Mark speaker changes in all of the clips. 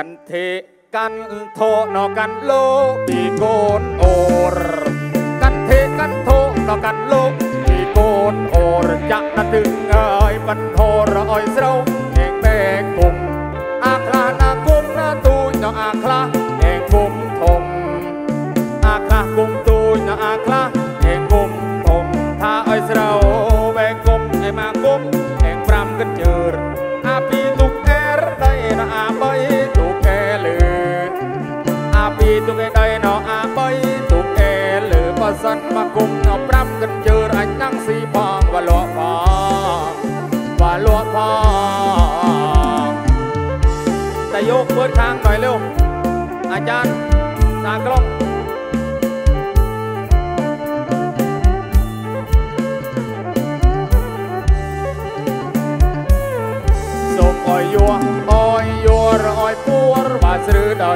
Speaker 1: កាន់ធេកាន់ធោណកាន់លោពីកូនអូរកាន់ធេកាន់ធោណកាន់លោពីកូនអូរចាក់ណាទឹងអើយបានធរអើយស្រូវឯងបែកគុំអាខ្លះណាគុំណាទូចណអាខ្លះឯងគុំធំអាខ្លះគុំទូចណអាខ្លះ หลวงพ่อแต่ยกเปิดค้างหน่อยเร็ว อาจารย์ตากล้องส่อ้อยยัวอ้อยยัวอ้อยปัวบาสรือใด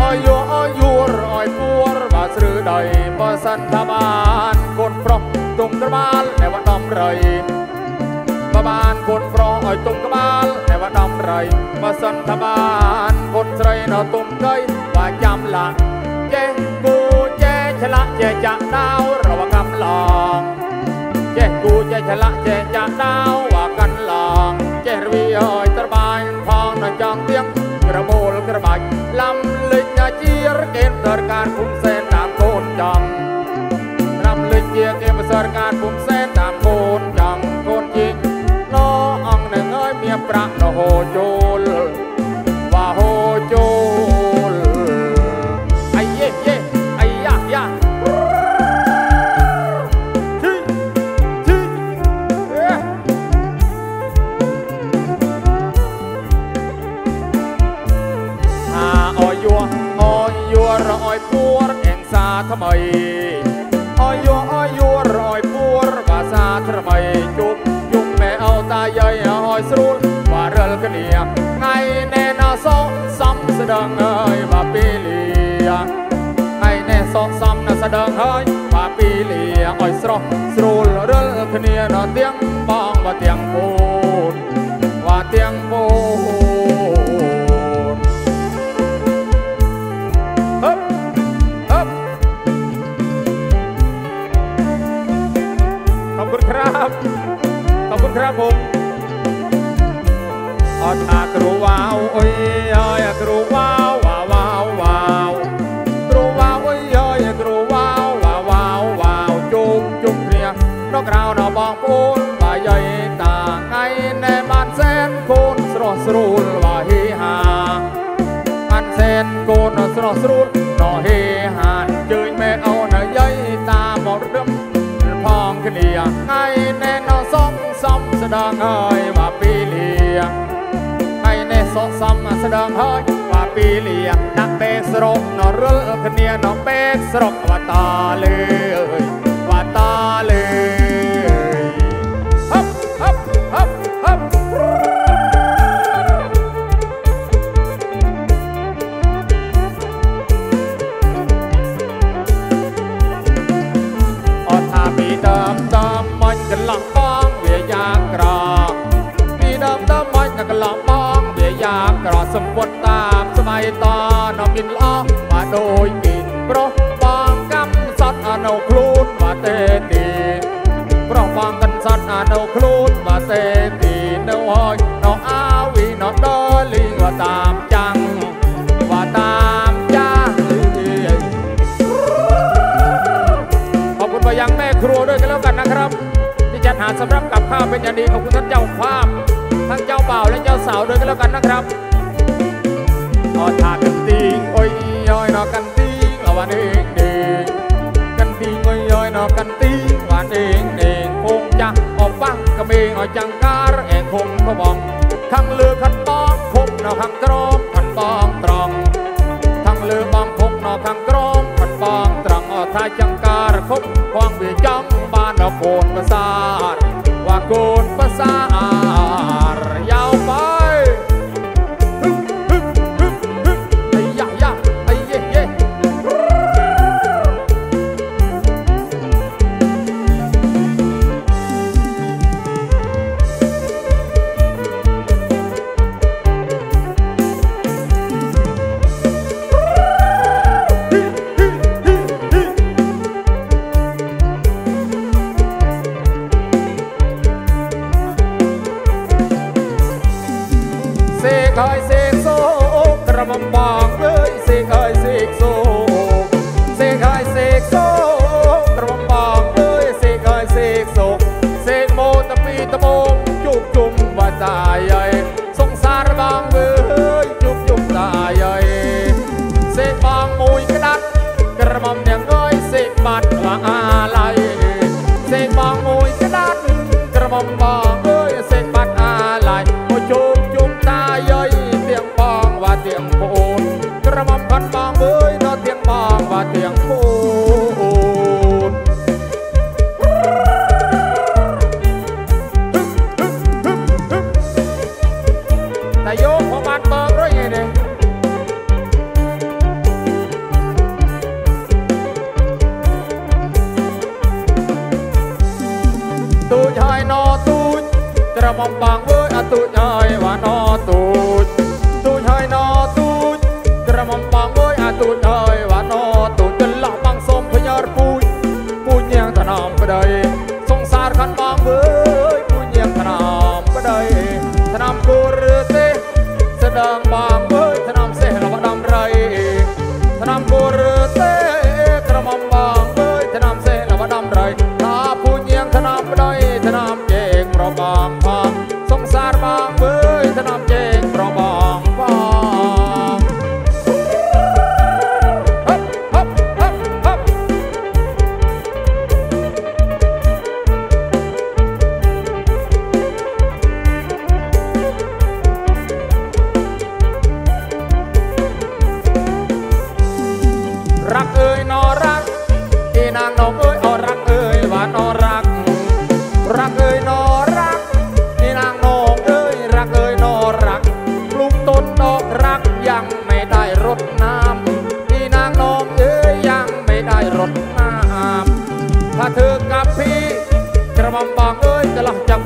Speaker 1: อ้อยยัวอ้อยยัวอ้อยปัวบาสรือใดบ่สันทบานกนปรกตุงกระบาลแต่วัาต้อไร បើបានកូនប្រុសឲ្យទុំក្បាលតែវដំរៃបើសិនថាបានកូនស្រីនៅទុំកៃបាចាំឡាចេះគូចេះឆ្លាក់ចេះចាក់ដាវរវកំឡងចេះគូចេះឆ្លាក់ចេះចាក់ដាវ ប្រាក់ណហូចូលវ៉ាហូចូលអាយយេយេអាយ៉ាយ៉ា Chi, chi, eh. អាអយួអយួរអយពួរអេងសាថ្មី ដឹងអើយបាពីលាថ្ងៃនេះសោកសំណាស់ស្ដឹងហើយបាពីលាឲ្យស្រស់ស្រួលរលគ្នាណទៀងបងបាទៀងពូនបាទៀងពូនហឹបហឹបខอบคุณครับขอบคุณครับผมអត់ថាគ្រូវ៉ាវអុយ តាមករឹមផងគ្នាថ្ងៃណែណោសំសំស្ដងហើយមកពីលៀថ្ងៃណែសកសំស្ដងហើយមកពីលៀដាក់ពេកស្រុកណរលគ្នាណពេកស្រុកវតាលើវតាលើ นะครับ ที่จัดหาสำหรับกับข้าวเป็นอย่างดีขอบคุณท่านเจ้าภาพทั้งเจ้าบ่าวและเจ้าสาวด้วยกันแล้วกันนะครับออทากันติงโอ้ยย้อยนอกันติงละวันเองเด้งกันติงโอ้ยย้อยนอกันติงวันเองเด้งคงจะออกฟังกระเบงออกจังการเองคงเขาบอกข้างเลือขันปอ ថយសេសូក្រមុំបងលើ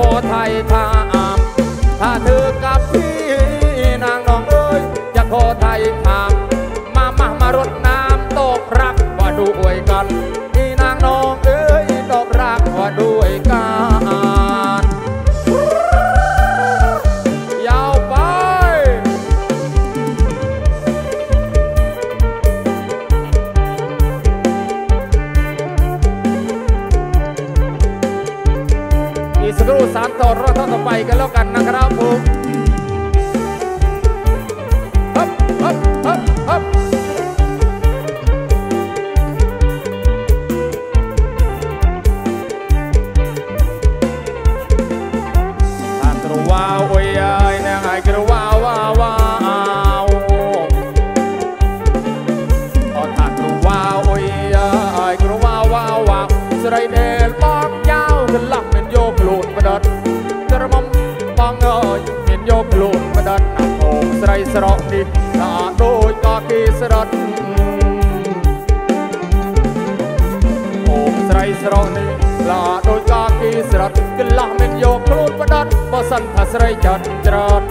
Speaker 1: ขอไทยทามถ้าเธอกับพี่นางน้องเอ้ยจะขอไทยทามมามามารดน้ำตกรักว่าดูอวยกัน ស្រុកនេះថាដូចដល់គេស្រុតអូនស្រីស្រុកនេះឡាដូចដល់គេស្រុតកន្លះមិនយកខ្លួនបដិតបើសិនថាស្រីចត់ច្រត់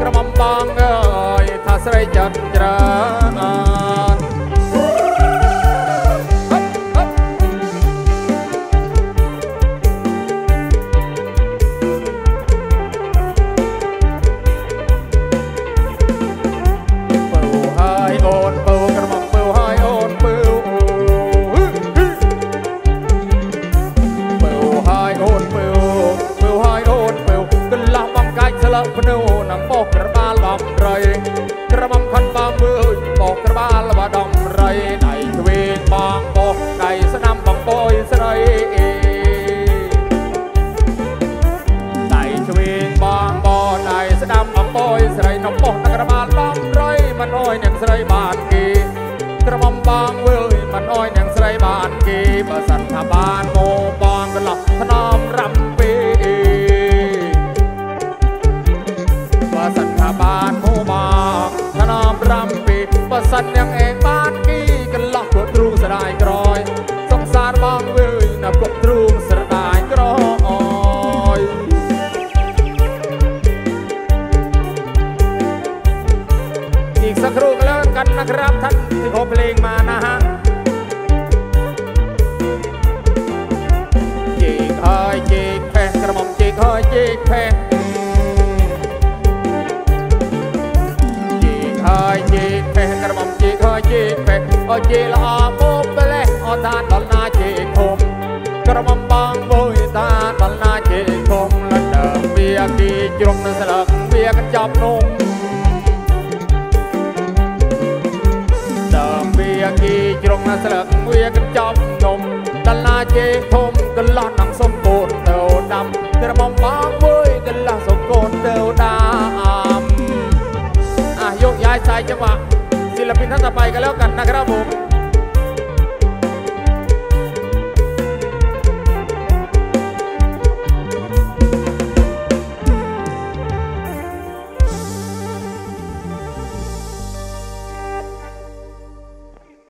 Speaker 1: ក្រមុំបងអើយថាស្រីចត់ច្រត់ ថាបានមកបងកន្លោះថ្នមរំពេបើសិនថាបានមកបងថ្នមរំពេបើសិនយ៉ាងឯងបានគីកន្លោះព្រោះទ្រូងស្ដាយក្រយសង្សារបងវើយណាពុកទ្រូងស្ដាយក្រយอีกสักครู่ก็แล้วกันนะครับท่านที่ขอเพลงมานะฮะ ជេកផេះជេកហើយជេកផេះក្រមុំជេកហើយជេកផេះអូជេកល្អមុំបលេះអូតានដល់ណាជេកគុំក្រមុំបងមួយតានដល់ណាជេកគុំលដើមវាគីជ្រុងនៅស្លឹកវាកញ្ចប់នំដើមវាគីជ្រុងនៅស្លឹកវាកញ្ចប់នំដល់ណាជេកគុំកន្លោះនឹងសំពោ มาเว้ยกันล่าสงสกนเดวดามอะยกย้ายสายจังหวะศิลปินท่านต่อไปกันแล้วกันนะครับผม